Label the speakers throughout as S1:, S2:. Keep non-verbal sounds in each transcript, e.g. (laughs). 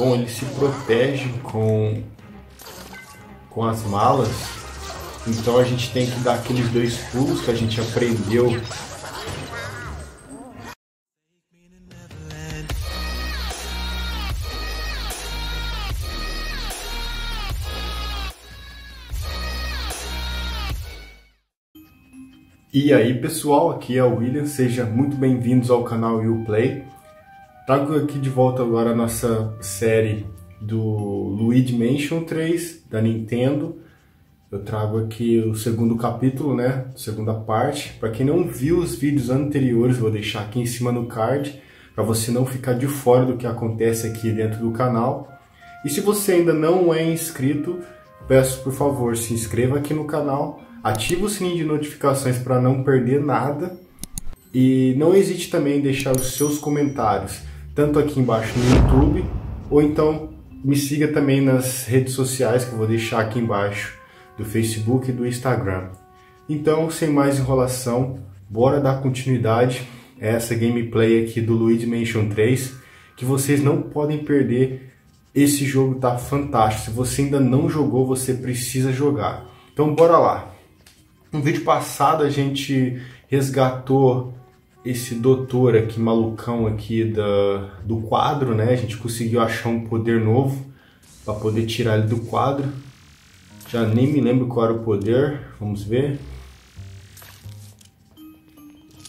S1: Bom, ele se protege com, com as malas. Então a gente tem que dar aqueles dois pulos que a gente aprendeu E aí pessoal, aqui é o William, sejam muito bem-vindos ao canal Uplay. Trago aqui de volta agora a nossa série do Luigi Mansion 3 da Nintendo. Eu trago aqui o segundo capítulo, né, segunda parte. Para quem não viu os vídeos anteriores, vou deixar aqui em cima no card, para você não ficar de fora do que acontece aqui dentro do canal. E se você ainda não é inscrito, peço por favor, se inscreva aqui no canal ativa o sininho de notificações para não perder nada. E não hesite também em deixar os seus comentários, tanto aqui embaixo no YouTube, ou então me siga também nas redes sociais que eu vou deixar aqui embaixo, do Facebook e do Instagram. Então, sem mais enrolação, bora dar continuidade a essa gameplay aqui do Luigi Mansion 3, que vocês não podem perder. Esse jogo tá fantástico. Se você ainda não jogou, você precisa jogar. Então bora lá. No vídeo passado a gente resgatou esse doutor aqui, malucão aqui da, do quadro, né? A gente conseguiu achar um poder novo para poder tirar ele do quadro. Já nem me lembro qual era o poder, vamos ver.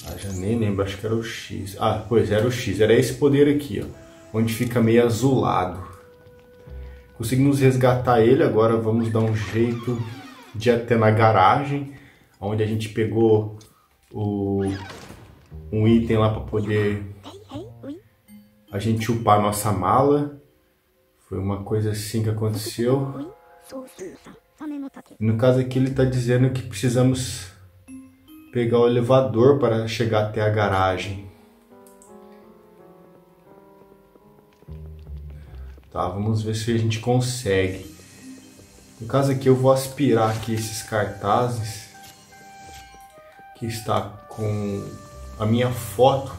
S1: Ah, já nem lembro, acho que era o X. Ah, pois era o X, era esse poder aqui, ó, onde fica meio azulado. Conseguimos resgatar ele, agora vamos dar um jeito de ir até na garagem onde a gente pegou o, um item lá para poder a gente upar nossa mala. Foi uma coisa assim que aconteceu. No caso aqui ele está dizendo que precisamos pegar o elevador para chegar até a garagem. Tá, vamos ver se a gente consegue. No caso aqui eu vou aspirar aqui esses cartazes que está com a minha foto,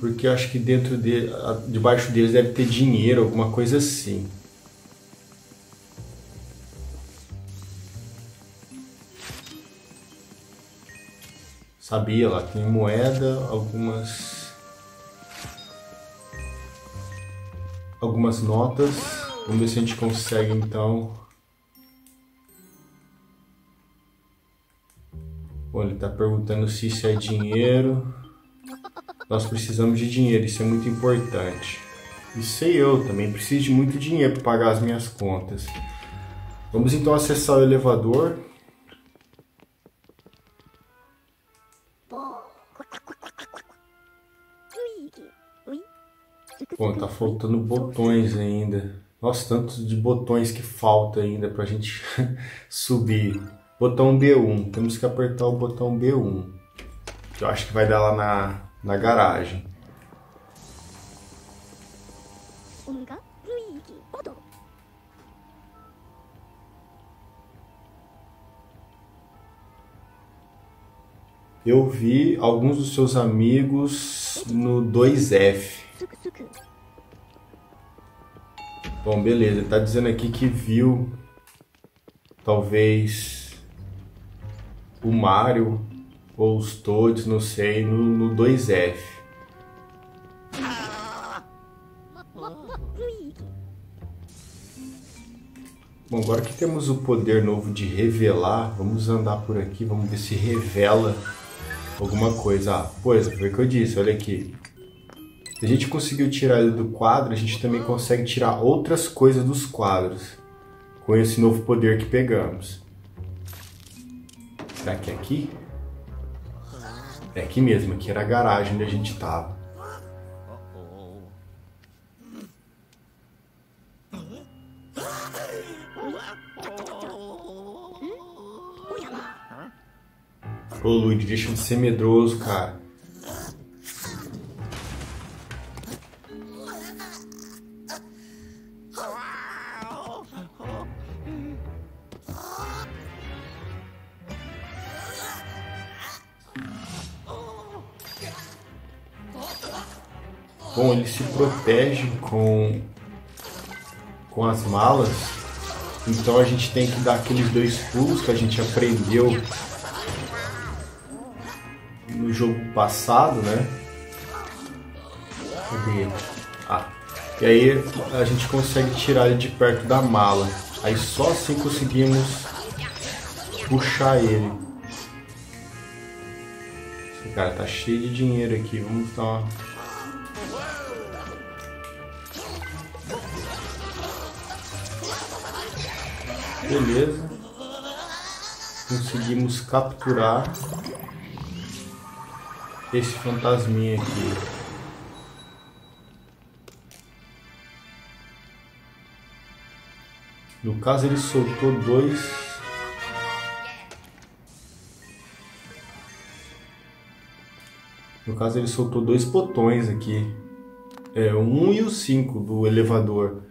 S1: porque acho que dentro de, debaixo deles deve ter dinheiro, alguma coisa assim. Sabia lá, tem moeda, algumas algumas notas. Vamos ver se a gente consegue então Bom, ele está perguntando se isso é dinheiro. Nós precisamos de dinheiro, isso é muito importante. E sei eu também preciso de muito dinheiro para pagar as minhas contas. Vamos então acessar o elevador. Bom, tá faltando botões ainda. Nossa, tantos de botões que falta ainda pra gente (laughs) subir. Botão B1. Temos que apertar o botão B1. Que eu acho que vai dar lá na, na garagem. Eu vi alguns dos seus amigos no 2F. Bom, beleza. Ele tá dizendo aqui que viu talvez o Mario ou os Toads, não sei, no, no 2F. Bom, agora que temos o poder novo de revelar, vamos andar por aqui, vamos ver se revela alguma coisa. Ah, pois, foi o que eu disse, olha aqui. Se a gente conseguiu tirar ele do quadro, a gente também consegue tirar outras coisas dos quadros com esse novo poder que pegamos. Será que é aqui? É aqui mesmo, aqui era a garagem onde a gente tava. Ô Luigi, deixa de ser medroso, cara. Protege com, com as malas. Então a gente tem que dar aqueles dois pulos que a gente aprendeu no jogo passado, né? Cadê? Ah. E aí a gente consegue tirar ele de perto da mala. Aí só assim conseguimos puxar ele. Esse cara tá cheio de dinheiro aqui. Vamos dar uma Beleza. Conseguimos capturar esse fantasminha aqui. No caso ele soltou dois No caso ele soltou dois botões aqui. É, um e o cinco do elevador.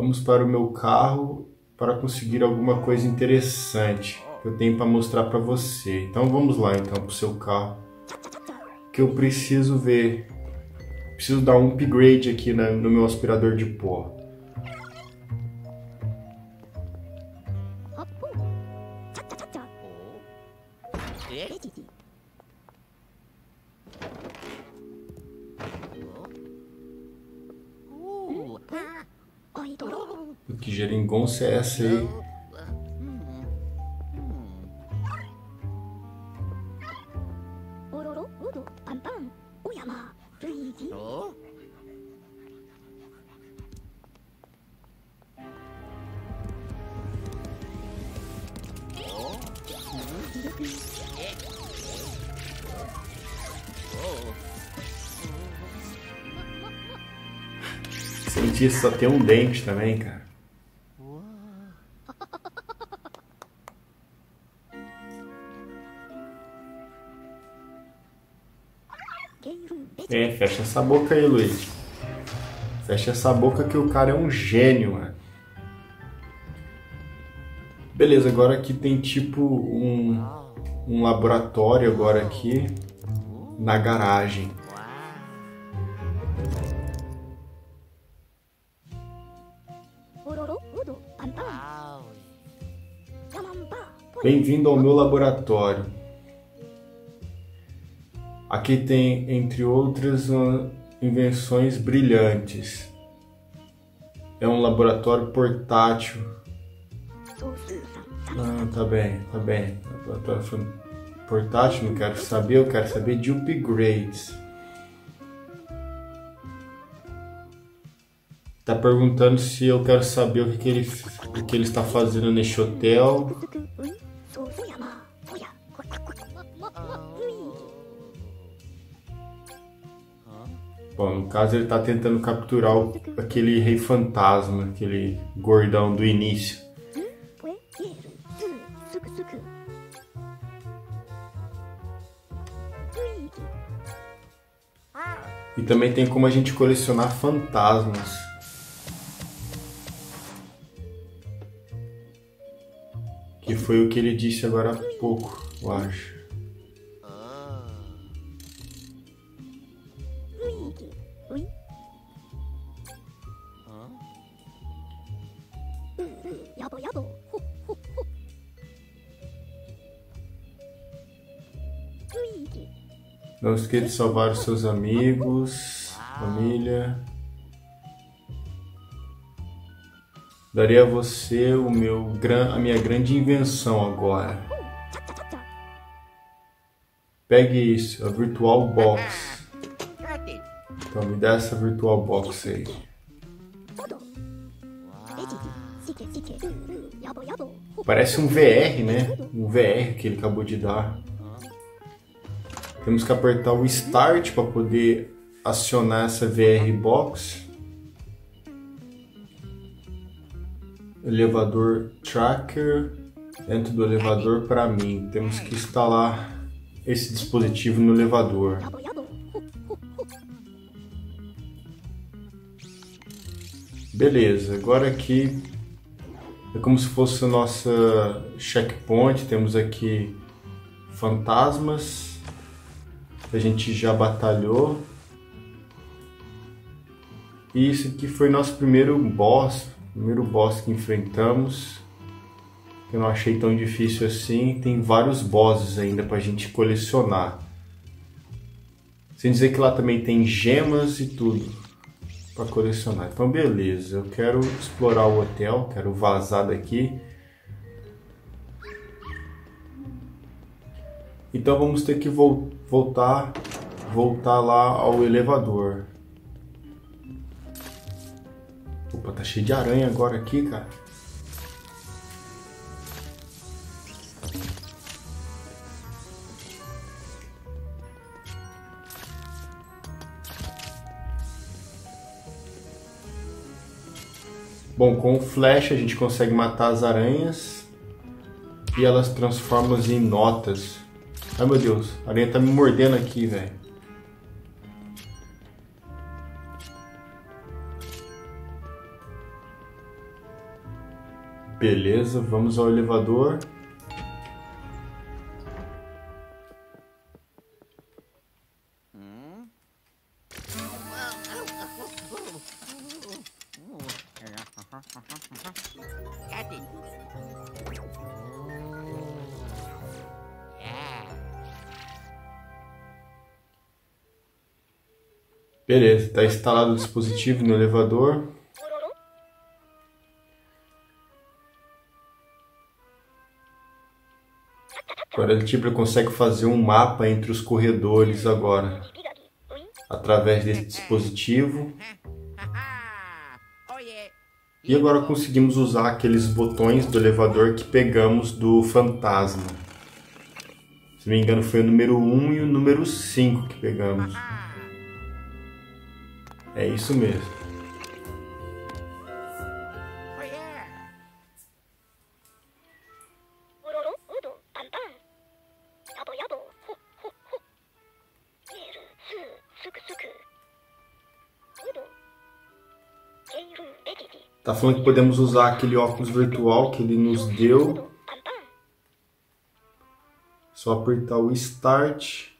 S1: Vamos para o meu carro para conseguir alguma coisa interessante que eu tenho para mostrar para você. Então vamos lá então para o seu carro. Que eu preciso ver. Preciso dar um upgrade aqui no meu aspirador de pó. Geringonça é essa aí? Cientista só tem um dente também, cara. Fecha essa boca aí, Luiz. Fecha essa boca que o cara é um gênio, mano. Beleza, agora aqui tem tipo um, um laboratório agora aqui na garagem. Bem-vindo ao meu laboratório. Aqui tem, entre outras, invenções brilhantes. É um laboratório portátil. Ah, tá bem, tá bem. Laboratório portátil, não quero saber, eu quero saber de upgrades. Tá perguntando se eu quero saber o que, que ele, o que ele está fazendo neste hotel. Bom, no caso ele está tentando capturar o, aquele rei fantasma, aquele gordão do início. E também tem como a gente colecionar fantasmas. Que foi o que ele disse agora há pouco, eu acho. De salvar os seus amigos, família. Darei a você o meu, a minha grande invenção agora. Pegue isso, a Virtual Box. Então me dá essa Virtual Box aí. Parece um VR, né? Um VR que ele acabou de dar. Temos que apertar o Start para poder acionar essa VR Box. Elevador Tracker. dentro do elevador para mim. Temos que instalar esse dispositivo no elevador. Beleza, agora aqui é como se fosse a nossa checkpoint. Temos aqui fantasmas. A gente já batalhou. E isso aqui foi nosso primeiro boss, primeiro boss que enfrentamos. Eu não achei tão difícil assim. Tem vários bosses ainda pra gente colecionar. Sem dizer que lá também tem gemas e tudo para colecionar. Então beleza, eu quero explorar o hotel, quero vazar daqui. Então vamos ter que vo voltar voltar lá ao elevador. Opa, tá cheio de aranha agora aqui, cara. Bom, com flecha a gente consegue matar as aranhas e elas transformam em notas. Ai meu Deus, a aranha tá me mordendo aqui, velho. Beleza, vamos ao elevador. Instalado o dispositivo no elevador. Agora o Tibra consegue fazer um mapa entre os corredores agora, através desse dispositivo. E agora conseguimos usar aqueles botões do elevador que pegamos do fantasma. Se não me engano foi o número 1 e o número 5 que pegamos. É isso mesmo. Tá falando que podemos usar aquele óculos virtual que ele nos deu. Só apertar o Start.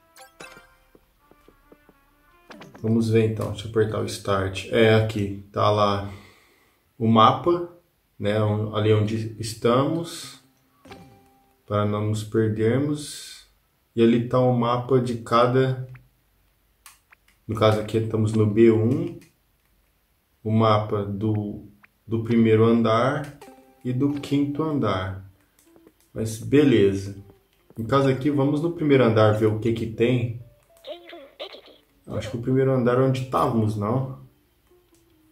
S1: Vamos ver então, deixa eu apertar o Start. É aqui, tá lá o mapa, né, ali onde estamos, para não nos perdermos. E ali está o mapa de cada, no caso aqui estamos no B1, o mapa do, do primeiro andar e do quinto andar. Mas beleza. No caso aqui, vamos no primeiro andar ver o que que tem Acho que o primeiro andar é onde estávamos, não?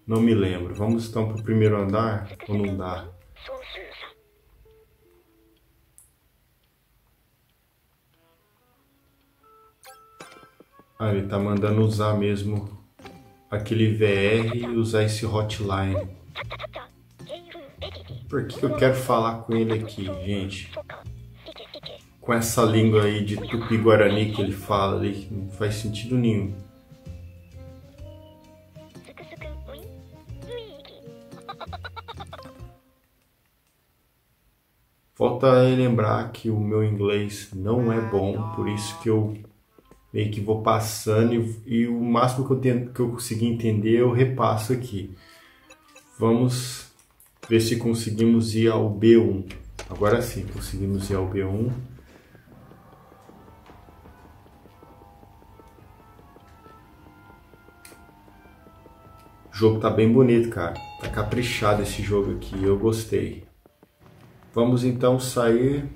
S1: Não me lembro. Vamos então para o primeiro andar ou não dá? Ah, ele tá mandando usar mesmo aquele VR e usar esse hotline. Por que eu quero falar com ele aqui, gente? Com essa língua aí de tupi-guarani que ele fala ali, não faz sentido nenhum. Falta lembrar que o meu inglês não é bom, por isso que eu meio que vou passando e, e o máximo que eu, tento, que eu conseguir entender eu repasso aqui. Vamos ver se conseguimos ir ao B1. Agora sim, conseguimos ir ao B1. O jogo tá bem bonito, cara. Tá caprichado esse jogo aqui, eu gostei. Vamos então sair.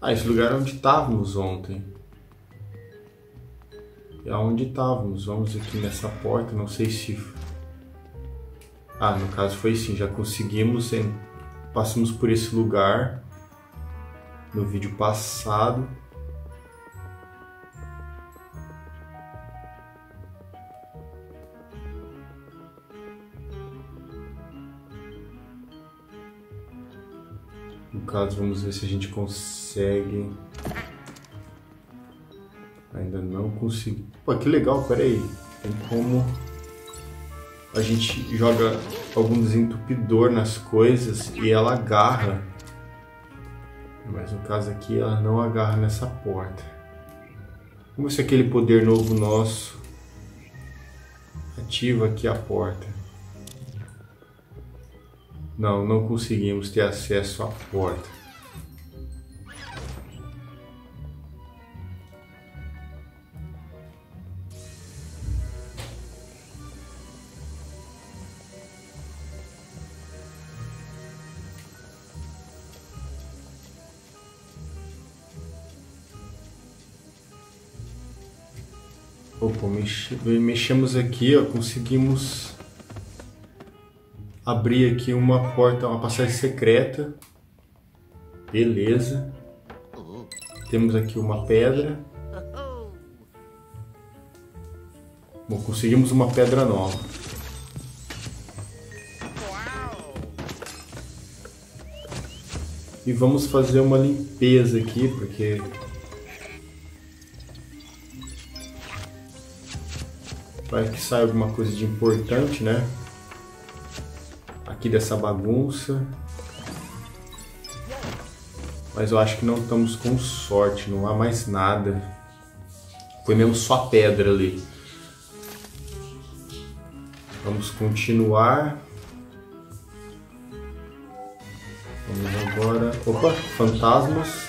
S1: Ah, esse lugar é onde estávamos ontem. É onde estávamos. Vamos aqui nessa porta. Não sei se. Ah, no caso foi sim. Já conseguimos. Passamos por esse lugar no vídeo passado. Caso, vamos ver se a gente consegue. Ainda não consegui. Pô, que legal, peraí. Tem como a gente joga algum desentupidor nas coisas e ela agarra. Mas no caso aqui ela não agarra nessa porta. Vamos ver se aquele poder novo nosso ativa aqui a porta. Não, não conseguimos ter acesso à porta. Opa, mexemos aqui, ó, conseguimos abrir aqui uma porta, uma passagem secreta. Beleza. Temos aqui uma pedra. Bom, conseguimos uma pedra nova. E vamos fazer uma limpeza aqui, porque Vai que sai alguma coisa de importante, né? Aqui dessa bagunça. Mas eu acho que não estamos com sorte, não há mais nada. Foi mesmo só pedra ali. Vamos continuar. Vamos agora. Opa, fantasmas.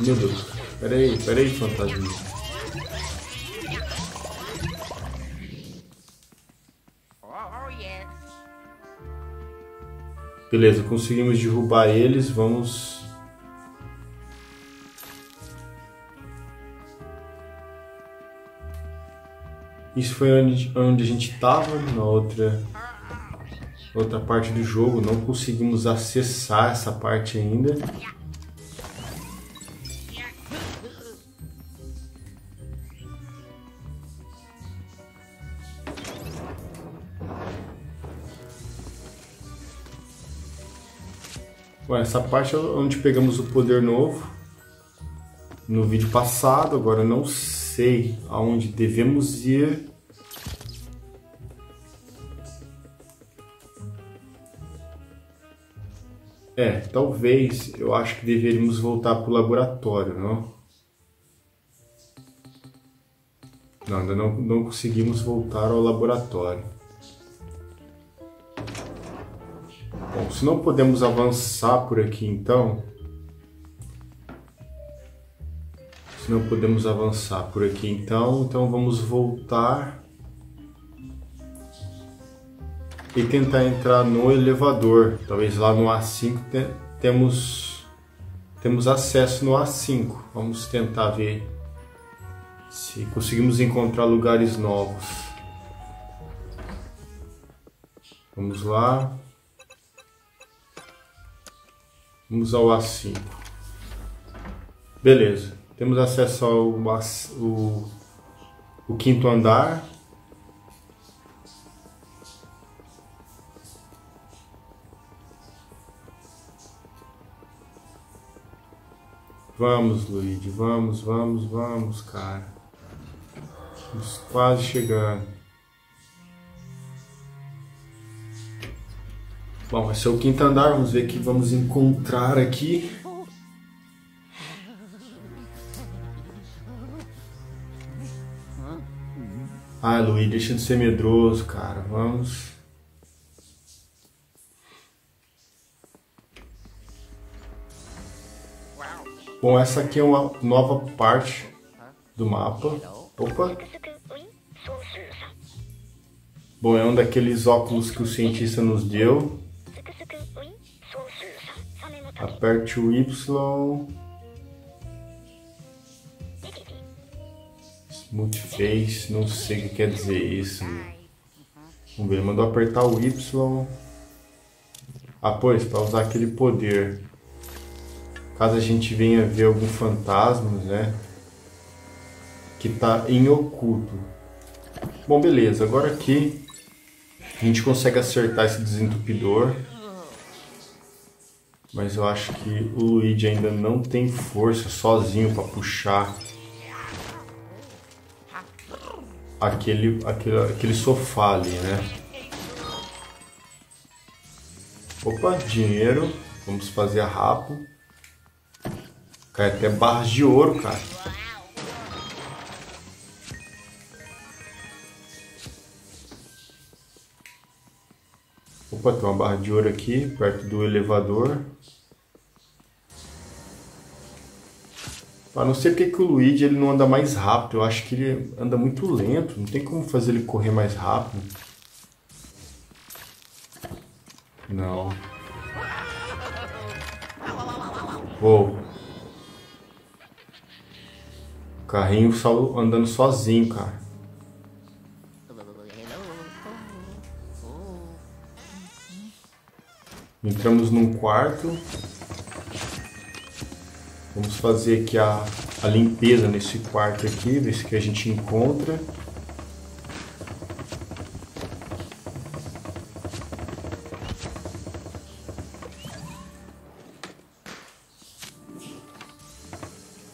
S1: Meu Deus. Peraí, peraí, fantasma. Beleza, conseguimos derrubar eles, vamos... Isso foi onde, onde a gente estava, na outra, outra parte do jogo, não conseguimos acessar essa parte ainda. Bom, essa parte é onde pegamos o poder novo no vídeo passado, agora não sei aonde devemos ir. É, talvez eu acho que deveríamos voltar para o laboratório, não? Não, ainda não, não conseguimos voltar ao laboratório. Se não podemos avançar por aqui então, se não podemos avançar por aqui então, então vamos voltar e tentar entrar no elevador. Talvez lá no A5 te temos temos acesso no A5. Vamos tentar ver se conseguimos encontrar lugares novos. Vamos lá. Vamos ao A5. Beleza. Temos acesso ao o, o quinto andar. Vamos, Luigi, vamos, vamos, vamos, cara. Estamos quase chegando. Bom, esse é o quinto andar, vamos ver o que vamos encontrar aqui. Ah, Luiz, deixa de ser medroso, cara. Vamos. Bom, essa aqui é uma nova parte do mapa. Opa! Bom, é um daqueles óculos que o cientista nos deu. Aperte o Y. Multiface, não sei o que quer dizer isso. Vamos ver, ele mandou apertar o Y. Ah, pois, para usar aquele poder. Caso a gente venha ver algum fantasma, né? Que está em oculto. Bom, beleza. Agora aqui a gente consegue acertar esse desentupidor. Mas eu acho que o Luigi ainda não tem força sozinho para puxar aquele, aquele, aquele sofá ali, né? Opa, dinheiro. Vamos fazer a rapo. Cai até barras de ouro, cara. Opa, tem uma barra de ouro aqui, perto do elevador. A não ser porque que o Luigi ele não anda mais rápido. Eu acho que ele anda muito lento. Não tem como fazer ele correr mais rápido. Não. Uou. O carrinho só andando sozinho, cara. Entramos num quarto. Vamos fazer aqui a, a limpeza nesse quarto aqui, ver se que a gente encontra.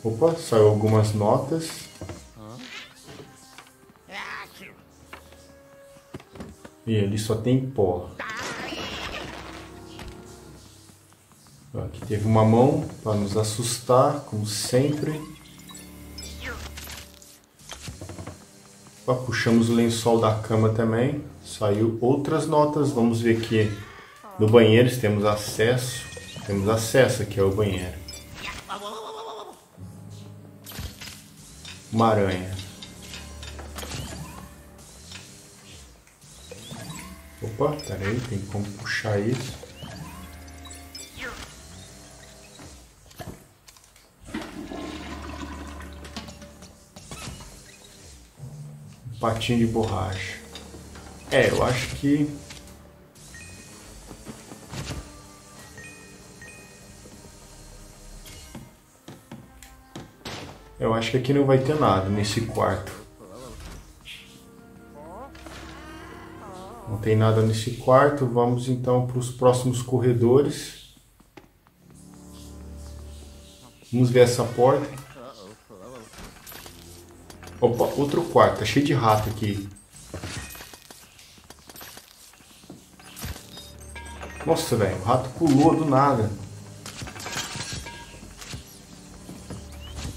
S1: Opa, saiu algumas notas. E ali só tem pó. Aqui teve uma mão para nos assustar, como sempre. Puxamos o lençol da cama também. Saiu outras notas. Vamos ver aqui no banheiro se temos acesso. Temos acesso aqui ao banheiro. Uma aranha. Opa, peraí, tem como puxar isso. Patinho de borracha. É, eu acho que Eu acho que aqui não vai ter nada nesse quarto. Não tem nada nesse quarto. Vamos então para os próximos corredores. Vamos ver essa porta. Opa, outro quarto. Tá cheio de rato aqui. Nossa, velho. O rato pulou do nada.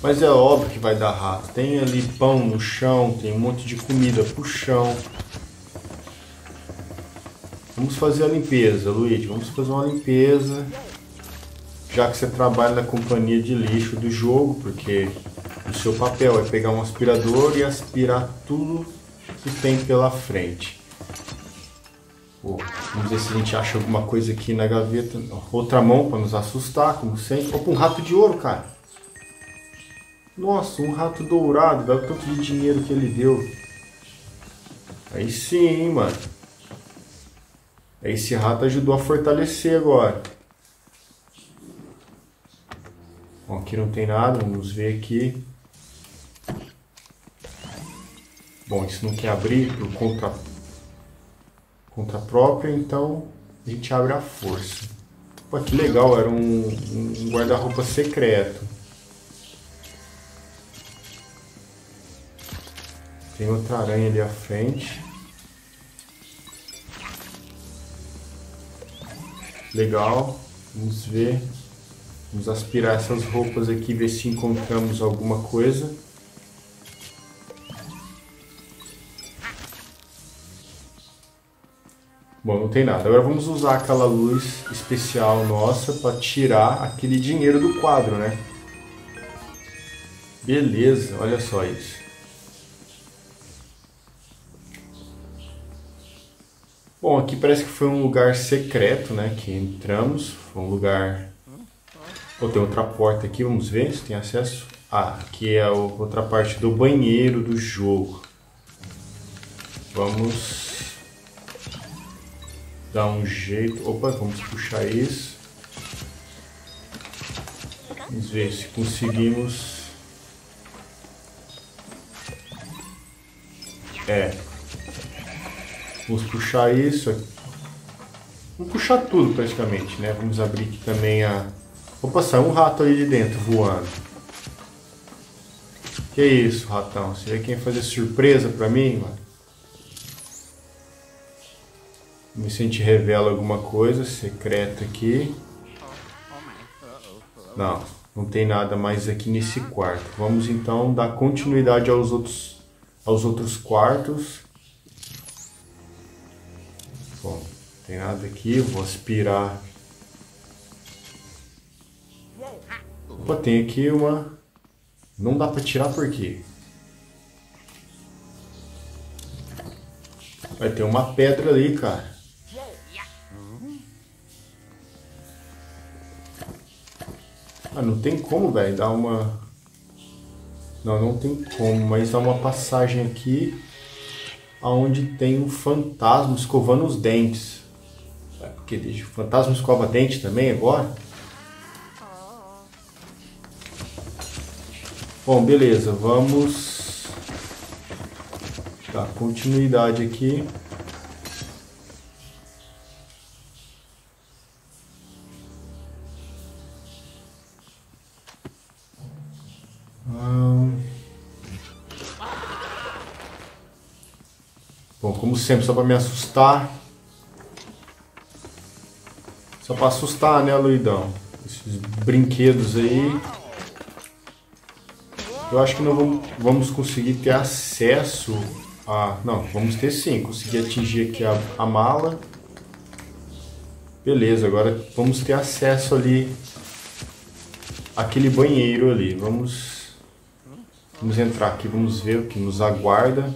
S1: Mas é óbvio que vai dar rato. Tem ali pão no chão, tem um monte de comida pro chão. Vamos fazer a limpeza, Luiz. Vamos fazer uma limpeza. Já que você trabalha na companhia de lixo do jogo, porque o seu papel é pegar um aspirador e aspirar tudo que tem pela frente. Vamos ver se a gente acha alguma coisa aqui na gaveta. Outra mão para nos assustar, como sempre. Opa, um rato de ouro, cara. Nossa, um rato dourado, velho. O tanto de dinheiro que ele deu. Aí sim, hein, mano. Esse rato ajudou a fortalecer agora. Bom, aqui não tem nada, vamos ver aqui. Bom, isso não quer abrir por conta, conta própria, então a gente abre a força. Pô, que legal, era um, um guarda-roupa secreto. Tem outra aranha ali à frente. Legal. Vamos ver. Vamos aspirar essas roupas aqui, ver se encontramos alguma coisa. Bom, não tem nada. Agora vamos usar aquela luz especial nossa para tirar aquele dinheiro do quadro, né? Beleza, olha só isso. Bom, aqui parece que foi um lugar secreto, né? Que entramos. Foi um lugar. Oh, tem outra porta aqui, vamos ver se tem acesso. Ah, aqui é a outra parte do banheiro do jogo. Vamos dar um jeito. Opa, vamos puxar isso. Vamos ver se conseguimos. É, Vamos puxar isso. Vamos puxar tudo praticamente, né? Vamos abrir aqui também a... Opa, saiu um rato ali de dentro voando. Que isso, ratão? Você quem fazer surpresa pra mim, mano? Vamos ver se a gente revela alguma coisa secreta aqui. Não, não tem nada mais aqui nesse quarto. Vamos então dar continuidade aos outros, aos outros quartos. Bom, tem nada aqui, vou aspirar. Opa, tem aqui uma... Não dá pra tirar por quê? Vai ter uma pedra ali, cara. Ah, não tem como, velho, dar uma... Não, não tem como, mas dá uma passagem aqui aonde tem um fantasma escovando os dentes. É porque o fantasma escova dente também agora? Bom, beleza, vamos dar continuidade aqui. Bom, como sempre, só para me assustar. Só para assustar, né, Luidão? Esses brinquedos aí. Eu acho que não vamos, conseguir ter acesso a... Não, vamos ter sim. Conseguir atingir aqui a, a mala. Beleza, agora vamos ter acesso ali aquele banheiro ali. Vamos, vamos entrar aqui, vamos ver o que nos aguarda.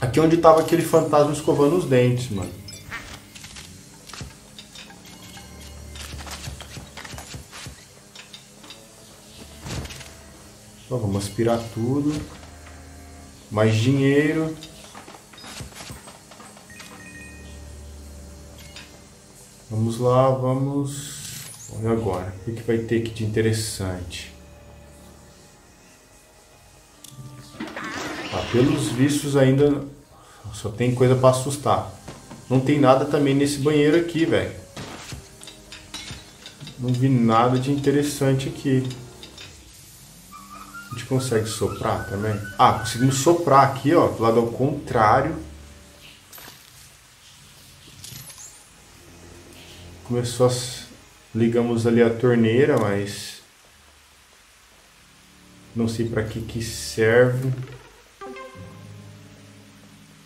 S1: Aqui onde tava aquele fantasma escovando os dentes, mano. Então, vamos aspirar tudo. Mais dinheiro. Vamos lá, vamos... Olha agora, o que vai ter aqui de interessante? Pelos vistos ainda só tem coisa para assustar. Não tem nada também nesse banheiro aqui, velho. Não vi nada de interessante aqui. A gente consegue soprar também? Ah, conseguimos soprar aqui, ó, do lado ao contrário. Começou a... Ligamos ali a torneira, mas... Não sei para que que serve.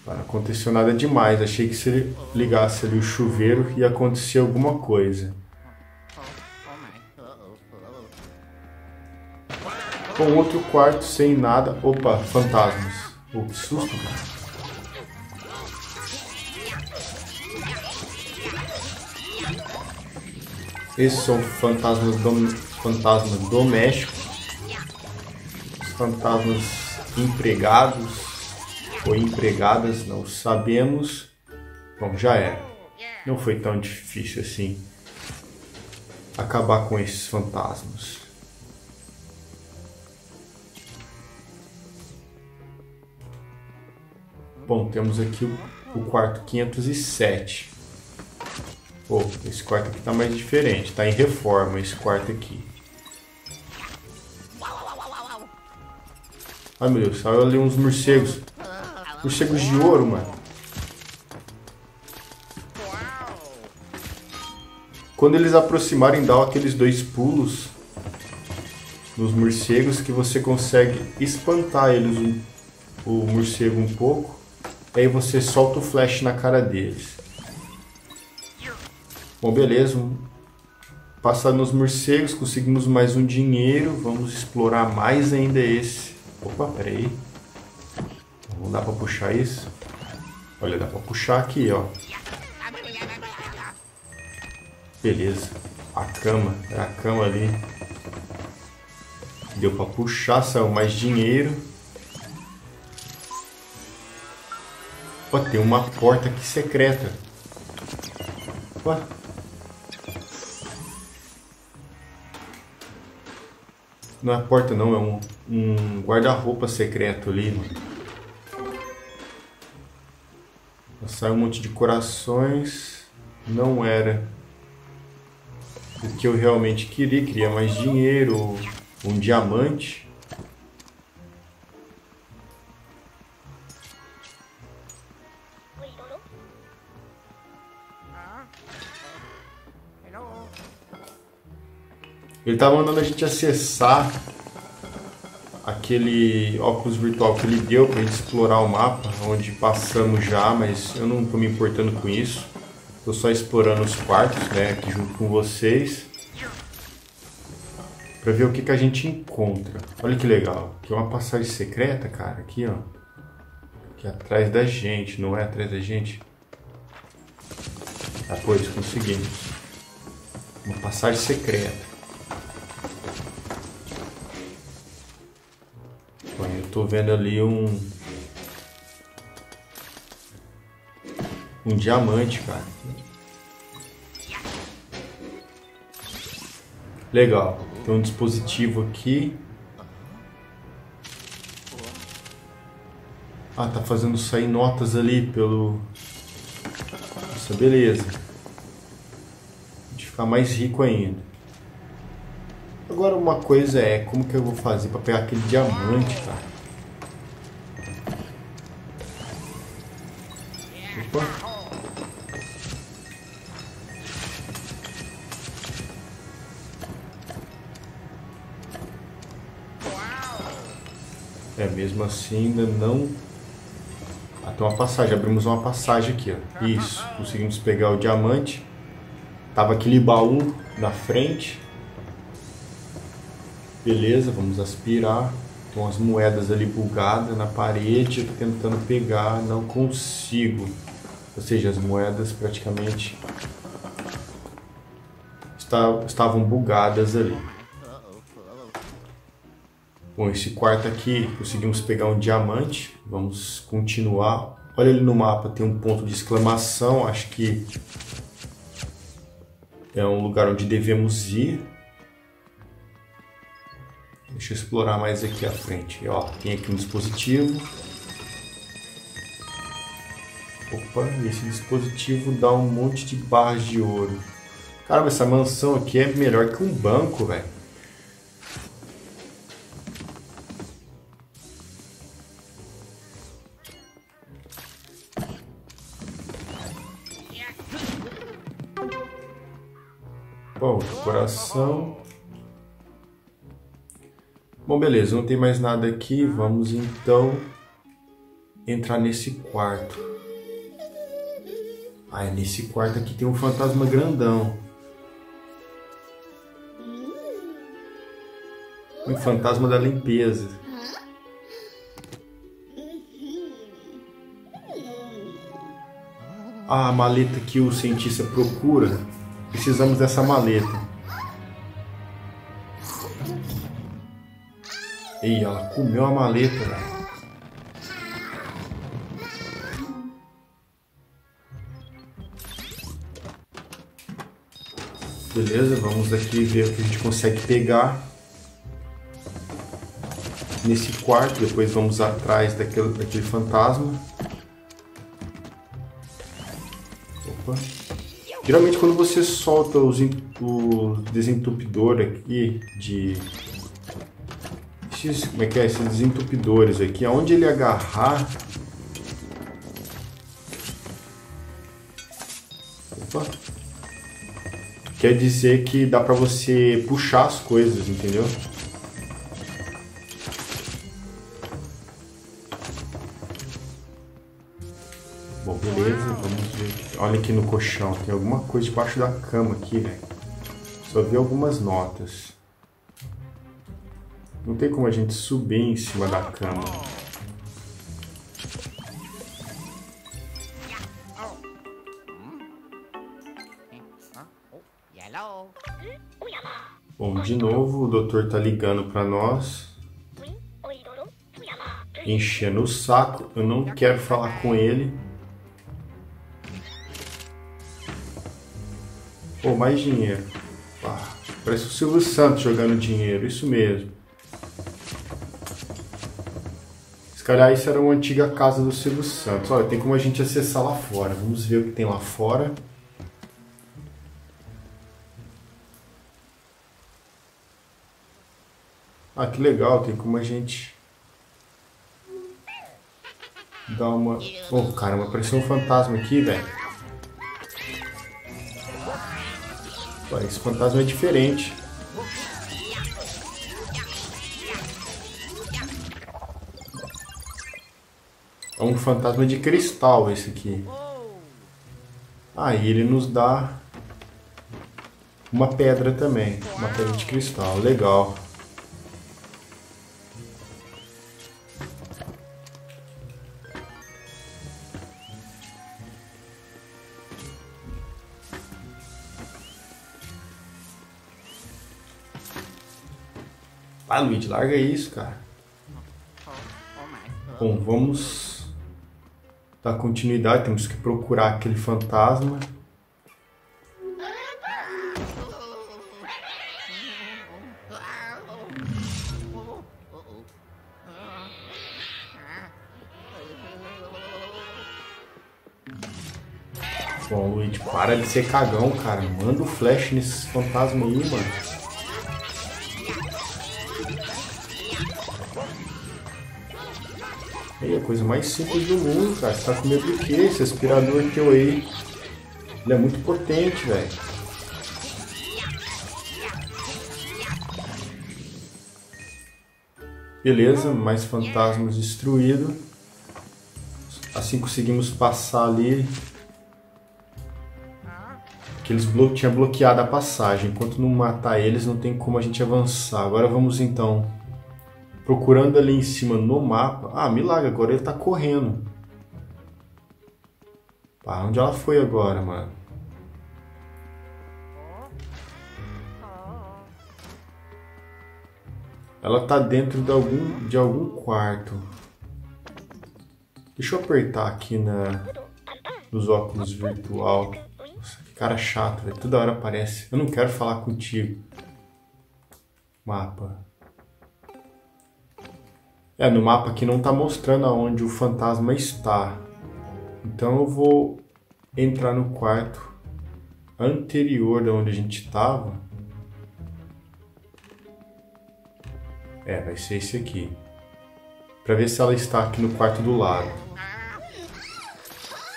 S1: Não aconteceu nada demais. Achei que se ligasse ali o chuveiro ia acontecer alguma coisa. Com outro quarto sem nada. Opa, fantasmas. Oh, que susto, cara. Esses são fantasmas, dom... fantasmas domésticos. Os fantasmas empregados ou empregadas, não sabemos. Bom, já era. Não foi tão difícil assim acabar com esses fantasmas. Bom, temos aqui o, o quarto 507. Pô, esse quarto aqui tá mais diferente, tá em reforma esse quarto aqui. Ai meu Deus, saiu ali uns morcegos. Morcegos de ouro, mano. Quando eles aproximarem, dá aqueles dois pulos nos morcegos que você consegue espantar eles um, o morcego um pouco. Aí você solta o flash na cara deles. Bom, beleza. Passar nos morcegos, conseguimos mais um dinheiro. Vamos explorar mais ainda esse. Opa, peraí. Não dá pra puxar isso? Olha, dá pra puxar aqui, ó. Beleza. A cama, era a cama ali. Deu pra puxar, saiu mais dinheiro. Ó, tem uma porta aqui secreta. Não é porta não, é um, um guarda-roupa secreto ali, mano. Sai um monte de corações. não era o que eu realmente queria. Queria mais dinheiro, um diamante. Ele tá mandando a gente acessar aquele óculos virtual que ele deu para gente explorar o mapa, onde passamos já, mas eu não tô me importando com isso. Tô só explorando os quartos, né, aqui junto com vocês. Pra ver o que, que a gente encontra. Olha que legal. Aqui é uma passagem secreta, cara. Aqui, ó. Aqui atrás da gente, não é atrás da gente? Ah, pois, conseguimos. Uma passagem secreta. Tô vendo ali um um diamante, cara. Legal. Tem um dispositivo aqui. Ah, tá fazendo sair notas ali pelo. Nossa, beleza. De ficar mais rico ainda. Agora uma coisa é, como que eu vou fazer para pegar aquele diamante, cara? É, mesmo assim ainda não... Ah, tem uma passagem, abrimos uma passagem aqui, ó. Isso, conseguimos pegar o diamante. Tava aquele baú na frente. Beleza, vamos aspirar. Tem umas moedas ali bugadas na parede, tentando pegar, não consigo. Ou seja, as moedas praticamente estavam bugadas ali. Bom, esse quarto aqui conseguimos pegar um diamante. Vamos continuar. Olha ali no mapa, tem um ponto de exclamação. Acho que é um lugar onde devemos ir. Deixa eu explorar mais aqui à frente. Ó, tem aqui um dispositivo. Opa, esse dispositivo dá um monte de barras de ouro. Caramba, essa mansão aqui é melhor que um banco, velho. Bom, coração. Bom, beleza, não tem mais nada aqui. Vamos então entrar nesse quarto. Ah, nesse quarto aqui tem um fantasma grandão. Um fantasma da limpeza. A maleta que o cientista procura. Precisamos dessa maleta. Ei, ela comeu a maleta, velho. Beleza, vamos aqui ver o que a gente consegue pegar nesse quarto. Depois vamos atrás daquele, daquele fantasma. Opa. Geralmente quando você solta os, o desentupidor aqui de... Esses, como é que é? Esses desentupidores aqui, aonde ele agarrar... Quer dizer que dá pra você puxar as coisas, entendeu? Bom, beleza, vamos ver. Olha aqui no colchão, tem alguma coisa debaixo da cama aqui, velho. Só vi algumas notas. Não tem como a gente subir em cima da cama. Bom, de novo o doutor tá ligando para nós. Enchendo o saco. Eu não quero falar com ele. Pô, mais dinheiro. Ah, parece o Silvio Santos jogando dinheiro, isso mesmo. Se calhar isso era uma antiga casa do Silvio Santos. Olha, tem como a gente acessar lá fora. Vamos ver o que tem lá fora. Ah, que legal, tem como a gente dar uma... Oh, caramba, apareceu um fantasma aqui, velho. Esse fantasma é diferente. É um fantasma de cristal esse aqui. Aí ele nos dá uma pedra também. Uma pedra de cristal. Legal. Luigi, larga isso, cara. Bom, vamos dar continuidade. Temos que procurar aquele fantasma. Bom, Luigi, para de ser cagão, cara. Manda o flash nesses fantasmas aí, mano. Aí, a coisa mais simples do mundo, cara. Você tá com medo do quê? Esse aspirador teu aí. Ele é muito potente, velho. Beleza, mais fantasmas destruídos. Assim conseguimos passar ali. Que eles blo tinham bloqueado a passagem. Enquanto não matar eles, não tem como a gente avançar. Agora vamos então procurando ali em cima no mapa. Ah, milagre, agora ele tá correndo. Ah, onde ela foi agora, mano? Ela tá dentro de algum, de algum quarto. Deixa eu apertar aqui na, nos óculos virtual. Nossa, que cara chato, velho. Toda hora aparece. Eu não quero falar contigo. Mapa. É, no mapa aqui não está mostrando aonde o fantasma está. Então eu vou entrar no quarto anterior de onde a gente estava. É, vai ser esse aqui. Para ver se ela está aqui no quarto do lado.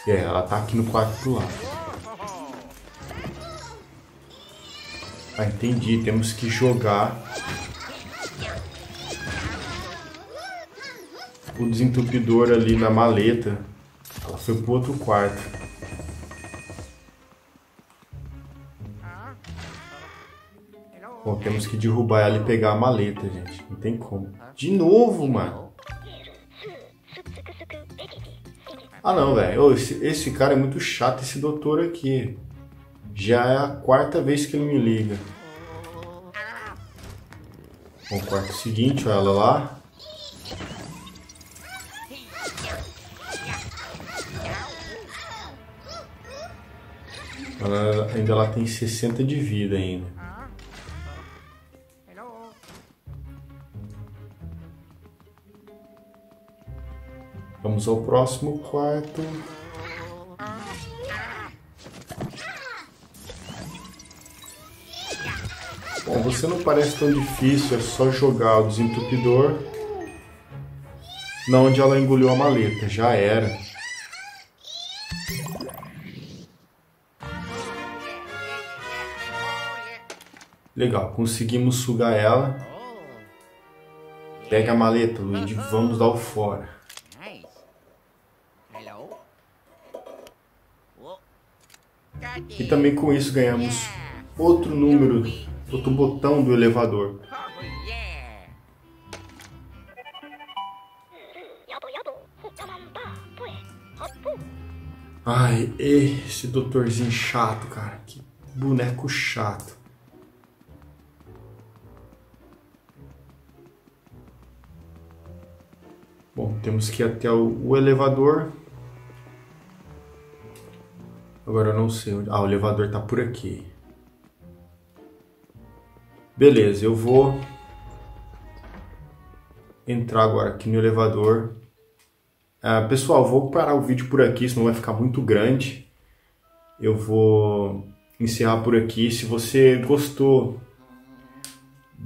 S1: É, ela está aqui no quarto do lado. Ah, entendi. Temos que jogar o desentupidor ali na maleta. Ela foi pro outro quarto. Bom, temos que derrubar ela e pegar a maleta, gente. Não tem como. De novo, mano. Ah não, velho. Esse, esse cara é muito chato, esse doutor aqui. Já é a quarta vez que ele me liga. Bom, quarto seguinte, olha ela lá. Ela, ainda ela tem 60 de vida ainda. Vamos ao próximo quarto. Bom, você não parece tão difícil, é só jogar o desentupidor na onde ela engoliu a maleta, já era. Legal, conseguimos sugar ela. Pega a maleta, Luigi, vamos dar o fora. E também com isso ganhamos outro número, outro botão do elevador. Ai, esse doutorzinho chato, cara. Que boneco chato. Bom, temos que ir até o, elevador. Agora eu não sei onde. Ah, o elevador tá por aqui. Beleza, eu vou entrar agora aqui no elevador. Ah, pessoal, vou parar o vídeo por aqui, senão vai ficar muito grande. Eu vou encerrar por aqui. Se você gostou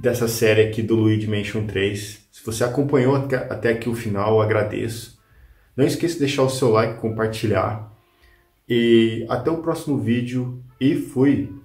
S1: dessa série aqui do Luigi Mansion 3. Se você acompanhou até aqui o final, agradeço. Não esqueça de deixar o seu like, compartilhar. E até o próximo vídeo e fui!